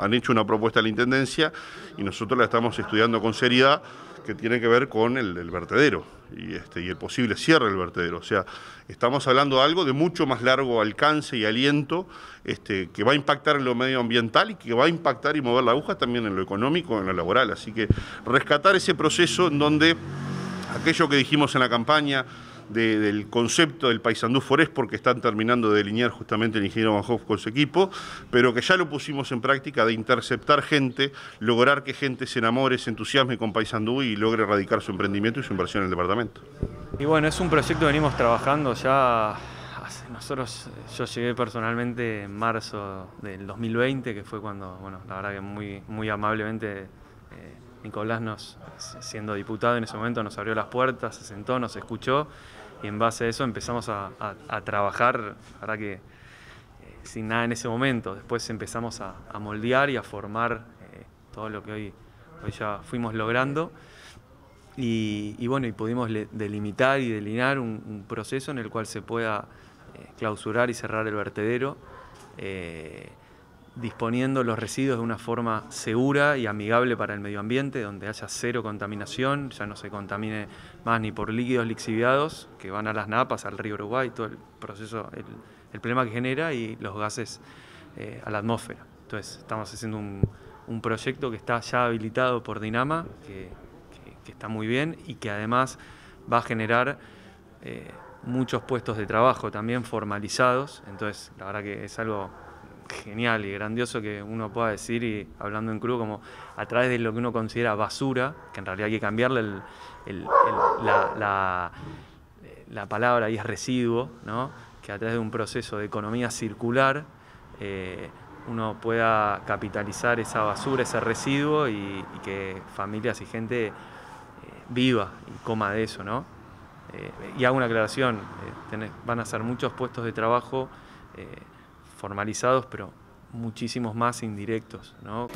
han hecho una propuesta a la Intendencia y nosotros la estamos estudiando con seriedad que tiene que ver con el, vertedero y, este, y el posible cierre del vertedero. O sea, estamos hablando de algo de mucho más largo alcance y aliento este, que va a impactar en lo medioambiental y que va a impactar y mover la aguja también en lo económico, en lo laboral. Así que rescatar ese proceso en donde aquello que dijimos en la campaña, del concepto del Paysandú Forest porque están terminando de delinear justamente el ingeniero Van Hoff con su equipo, pero que ya lo pusimos en práctica de interceptar gente, lograr que gente se enamore, se entusiasme con Paysandú y logre erradicar su emprendimiento y su inversión en el departamento. Y bueno, es un proyecto que venimos trabajando ya nosotros, yo llegué personalmente en marzo del 2020, que fue cuando, bueno, la verdad que muy, muy amablemente eh, Nicolás nos, siendo diputado en ese momento, nos abrió las puertas, se sentó, nos escuchó y en base a eso empezamos a, trabajar, ahora que eh, sin nada en ese momento. Después empezamos a, moldear y a formar eh, todo lo que hoy, hoy ya fuimos logrando. Y, bueno, y pudimos delimitar y delinear un, proceso en el cual se pueda eh, clausurar y cerrar el vertedero disponiendo los residuos de una forma segura y amigable para el medio ambiente, donde haya cero contaminación, ya no se contamine más ni por líquidos lixiviados que van a las napas, al río Uruguay, todo el proceso, el, problema que genera y los gases eh, a la atmósfera. Entonces estamos haciendo un, proyecto que está ya habilitado por Dinama, que, está muy bien y que además va a generar eh, muchos puestos de trabajo también formalizados, entonces la verdad que es algo genial y grandioso que uno pueda decir, y hablando en crudo, como a través de lo que uno considera basura, que en realidad hay que cambiarle la, palabra y es residuo, ¿no? que a través de un proceso de economía circular eh, uno pueda capitalizar esa basura, ese residuo y, que familias y gente eh, viva y coma de eso. ¿no? Eh, y hago una aclaración, van a ser muchos puestos de trabajo formalizados, pero muchísimos más indirectos. ¿no?